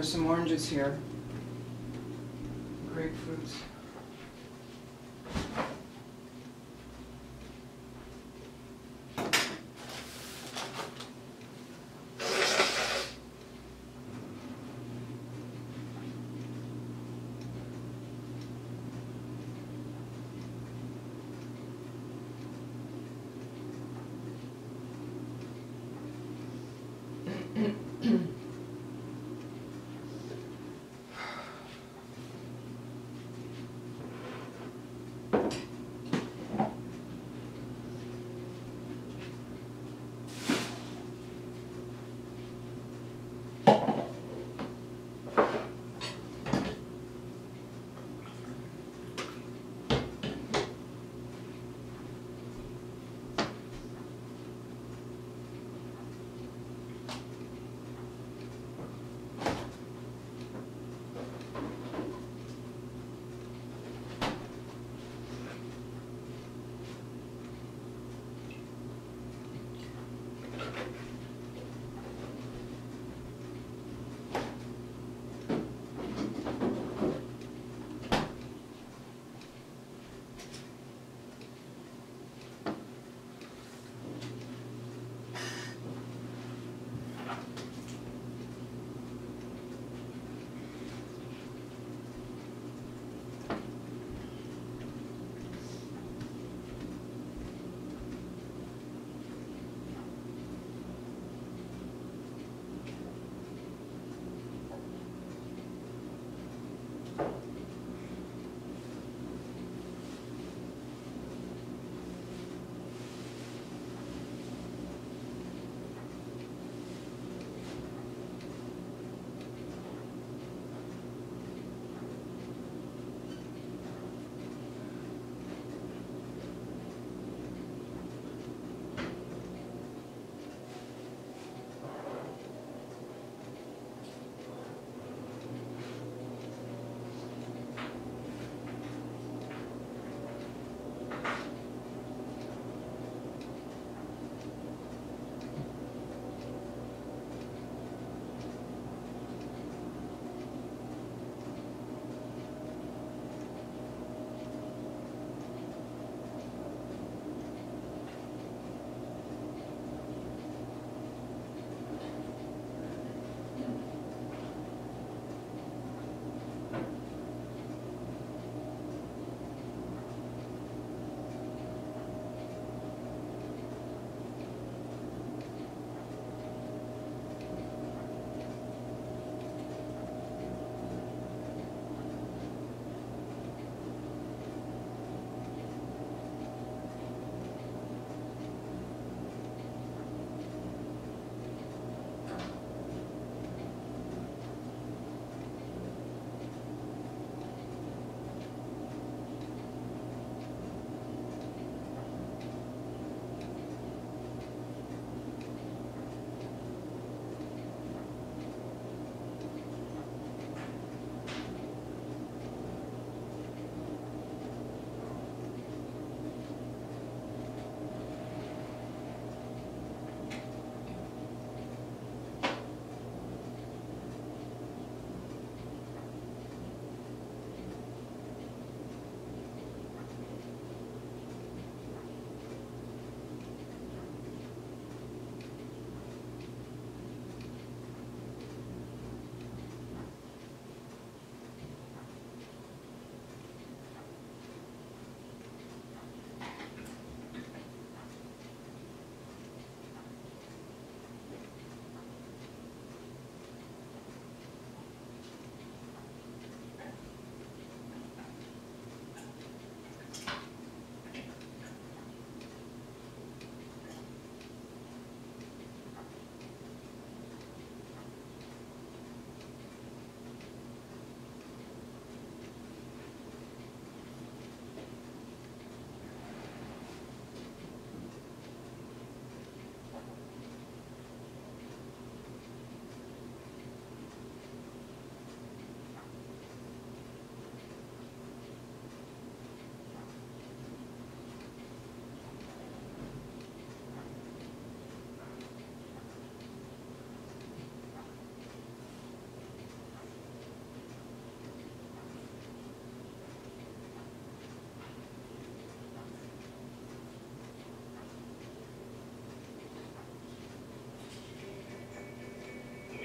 There's some oranges here. Grapefruits.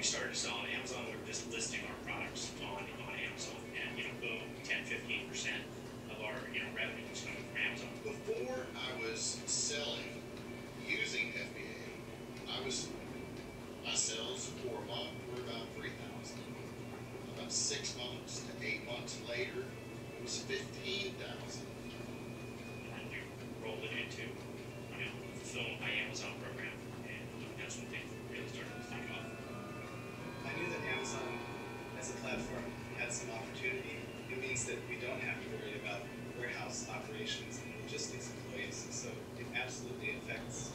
started to sell on Amazon, we were just listing our products on, on Amazon, and, you know, boom, 10, 15 percent of our, you know, revenue was coming from Amazon. Before I was selling using FBA, I was, my sales for a month were about three thousand. About six months to eight months later, it was fifteen thousand. And we rolled it into, you know, fulfillment by Amazon program, and that's when things really started to take off. I knew that Amazon as a platform had some opportunity. It means that we don't have to worry about warehouse operations and logistics employees, so it absolutely affects